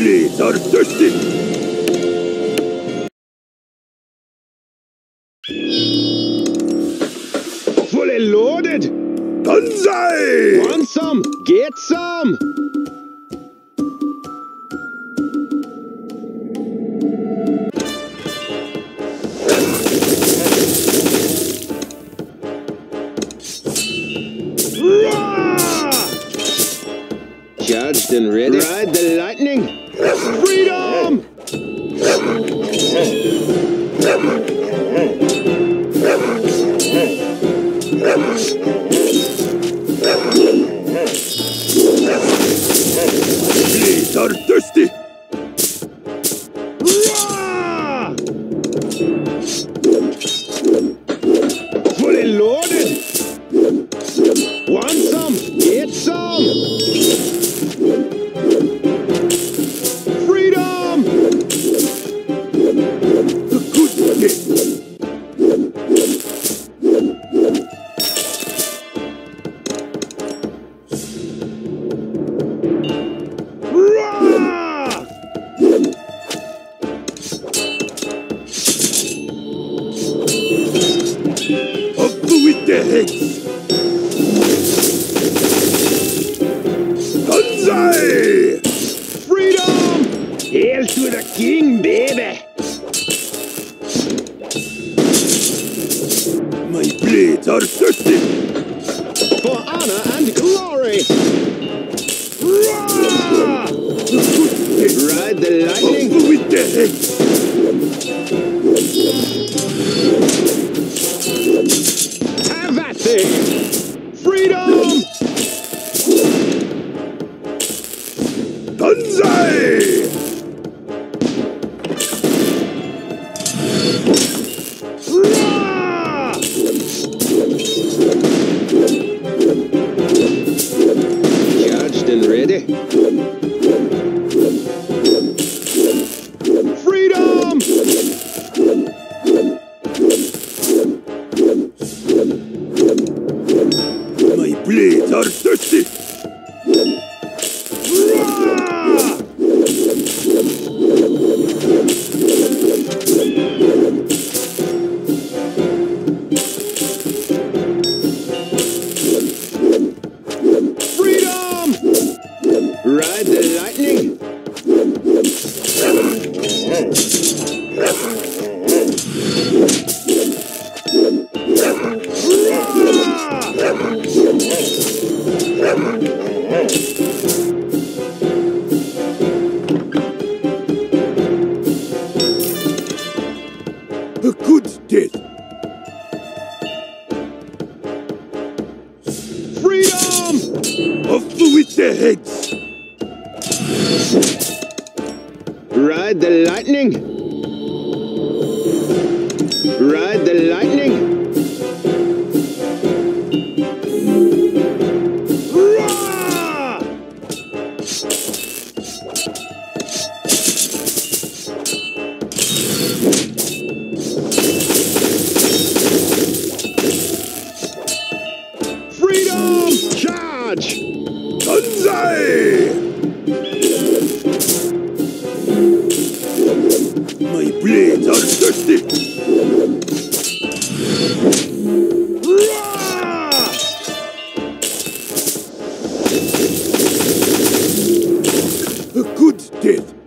are thirsty. Fully loaded! Banzai! Want some? Get some! Locked and ready. Ride the lightning. Freedom! Please are thirsty. For honor and glory! Roar! Ride the lightning! Over with the head! Have at thee! death.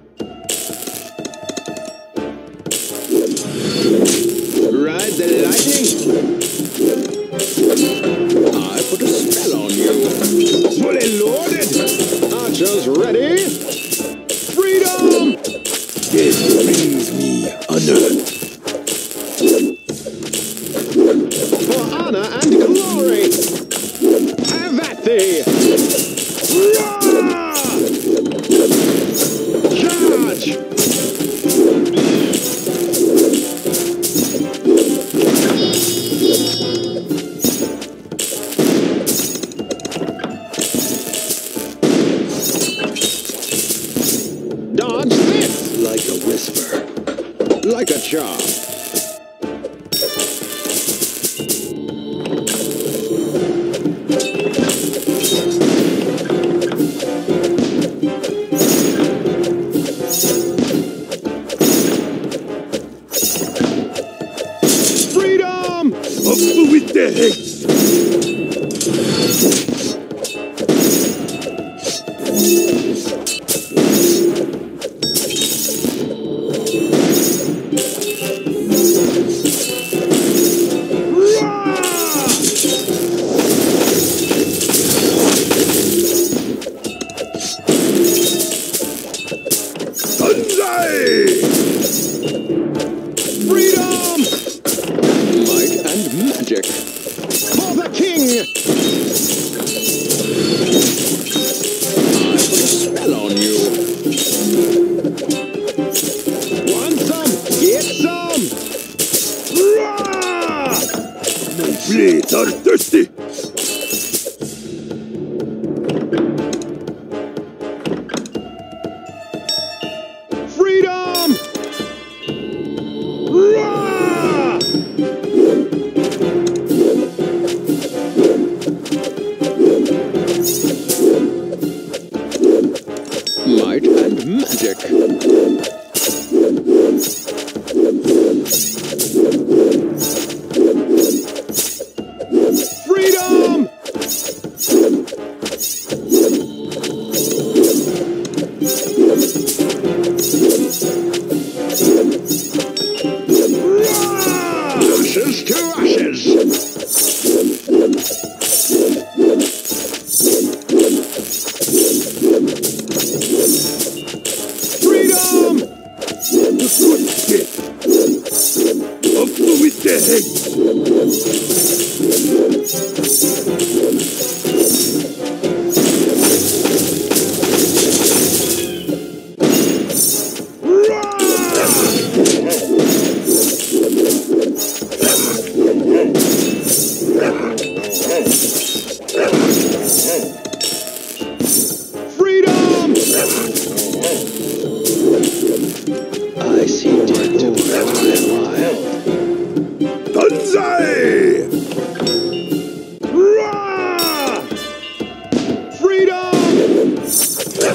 My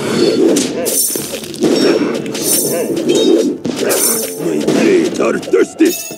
blades are thirsty!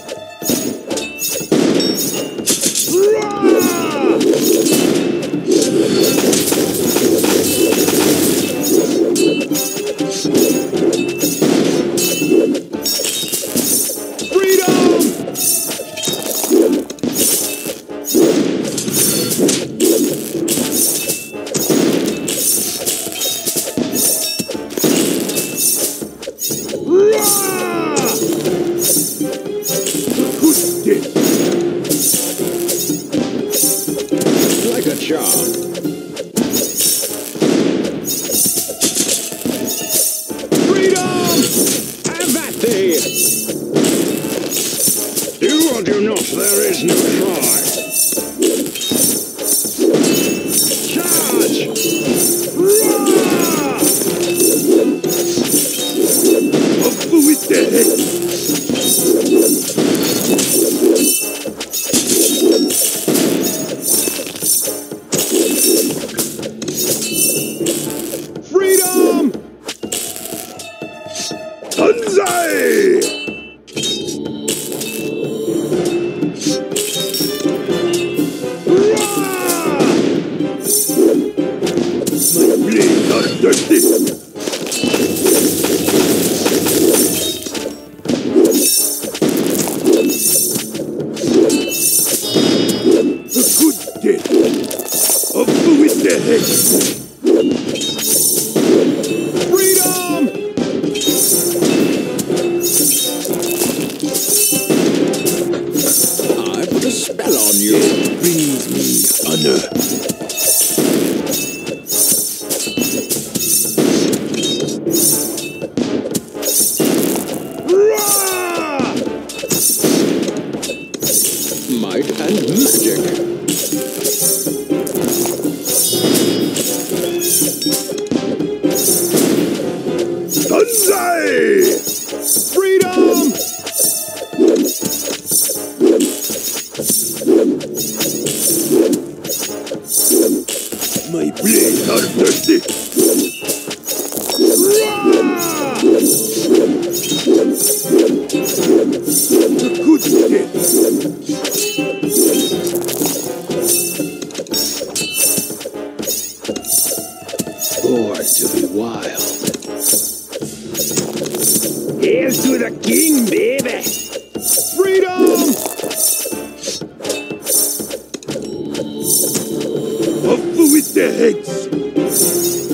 sticks!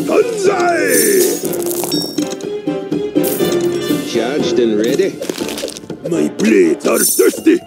Tonsai! Charged and ready. My blades are thirsty!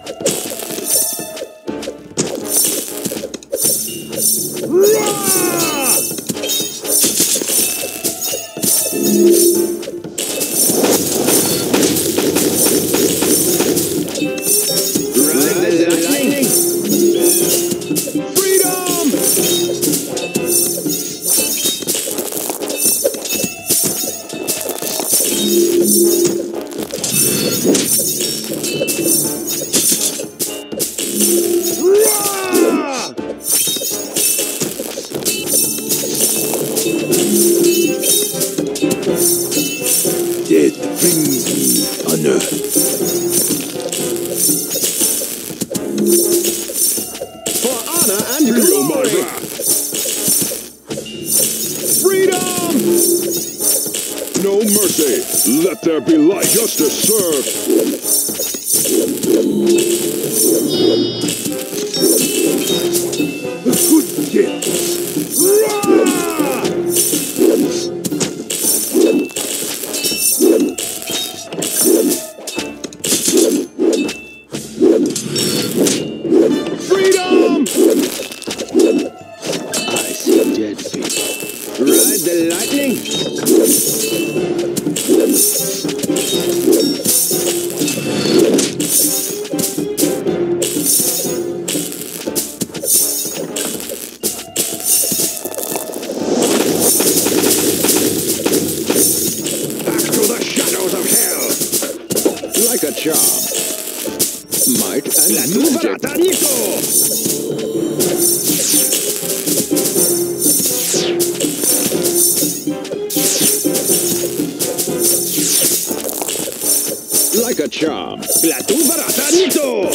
charm. Glad to barata nito!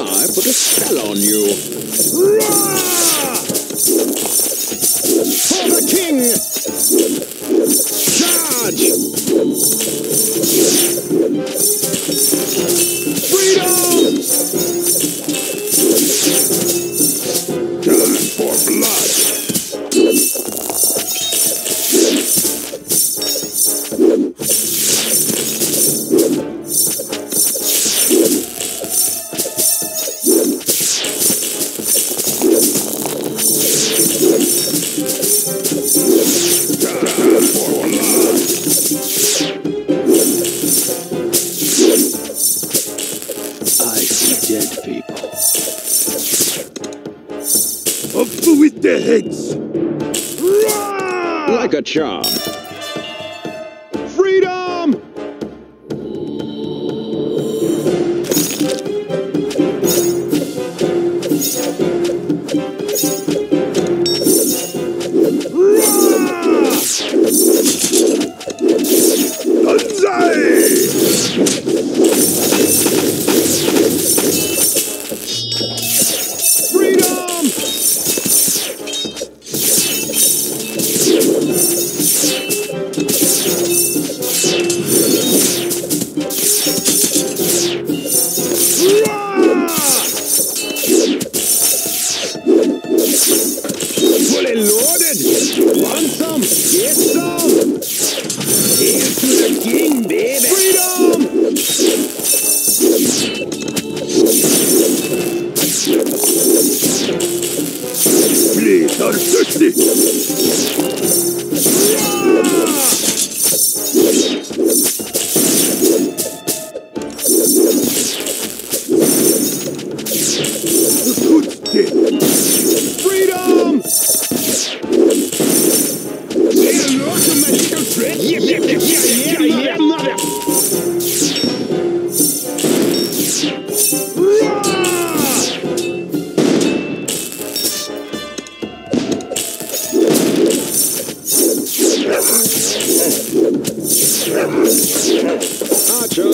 I put a spell on you. Up with the heads! Like a charm.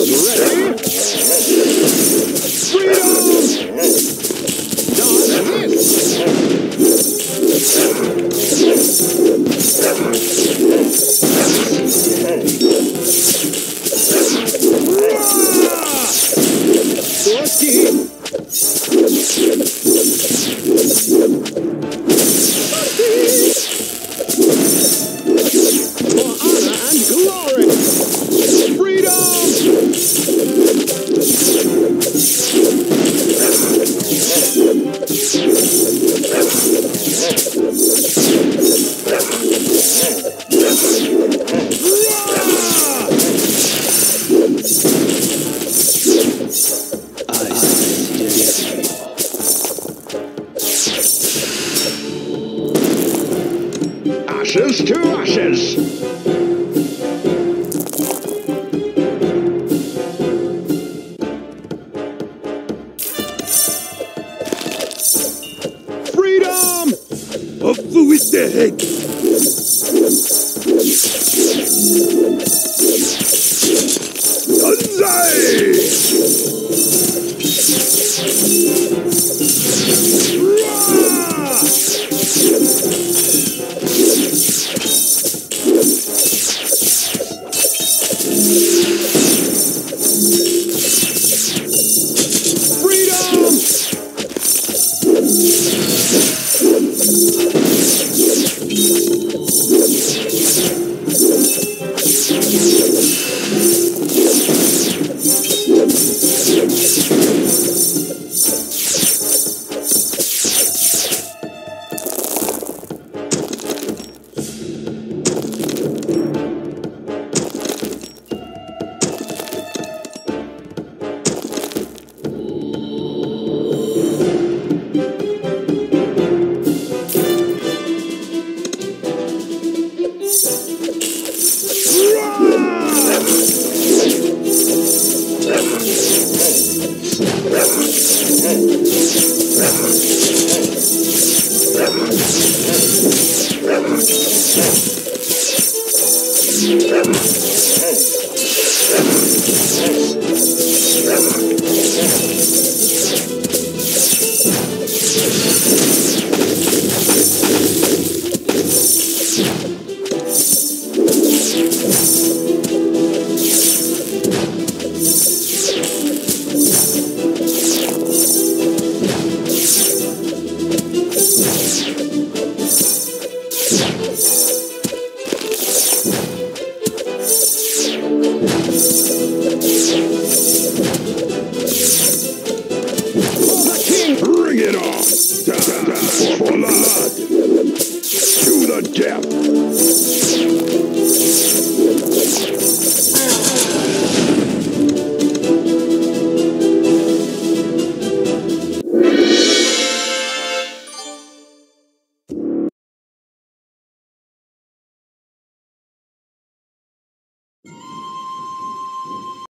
you ready. Yes.